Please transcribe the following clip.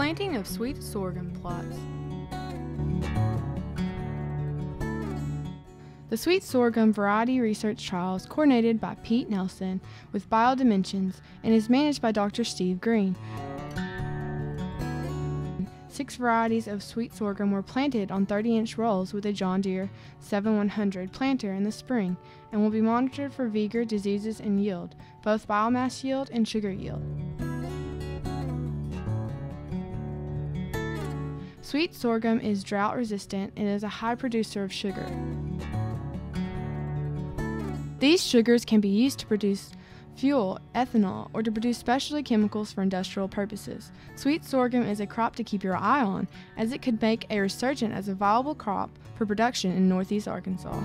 Planting of sweet sorghum plots. The sweet sorghum variety research trial is coordinated by Pete Nelson with Biodimensions and is managed by Dr. Steve Green. Six varieties of sweet sorghum were planted on 30 inch rolls with a John Deere 7100 planter in the spring and will be monitored for vigor, diseases, and yield, both biomass yield and sugar yield. Sweet sorghum is drought resistant and is a high producer of sugar. These sugars can be used to produce fuel, ethanol, or to produce specialty chemicals for industrial purposes. Sweet sorghum is a crop to keep your eye on, as it could make a resurgence as a viable crop for production in northeast Arkansas.